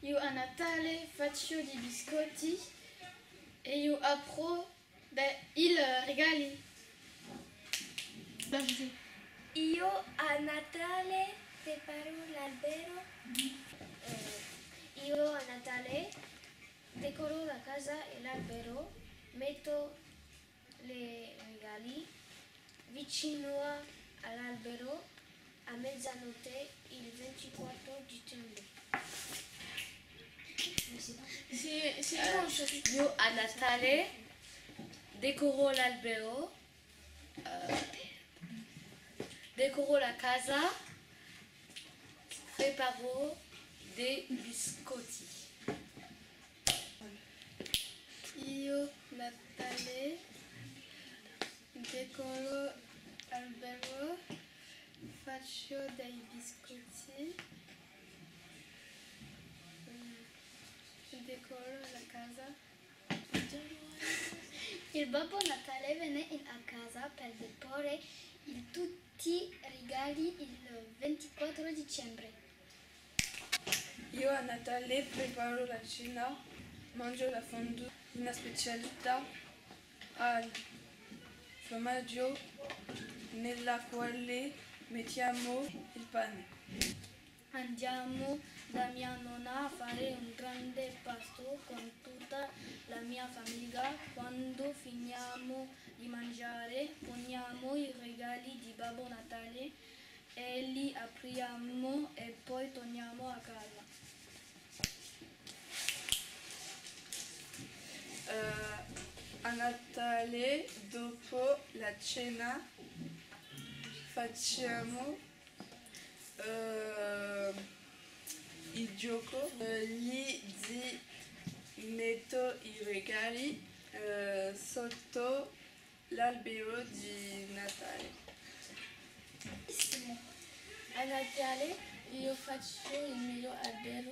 io a Natale faccio dei biscotti e io apro beh, il regali. Io a Natale preparo l'albero. Io a Natale decoro la casa e l'albero, metto le regali vicino all'albero a mezzanotte il 24 dicembre. Sì, sì, conosco. Io a Natale decoro l'albero, eh, decoro la casa, preparo dei biscotti. Io Natale decoro l'albero, faccio dei biscotti, casa. Il Babbo Natale venne a casa per deporre tutti i regali il 24 dicembre. Io a Natale preparo la cena, mangio la fondue, una specialità al formaggio nella quale mettiamo il pane. Andiamo da mia nonna a fare un grande pasto con tutta la mia famiglia. Quando finiamo di mangiare, poniamo i regali di Babbo Natale e li apriamo e poi torniamo a casa. Eh, a Natale, dopo la cena, facciamo eh, il gioco. Eh, regali eh, sotto l'albero di Natale. A Natale io faccio il mio albero